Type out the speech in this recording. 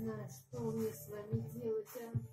знаю, что мне с вами делать, а?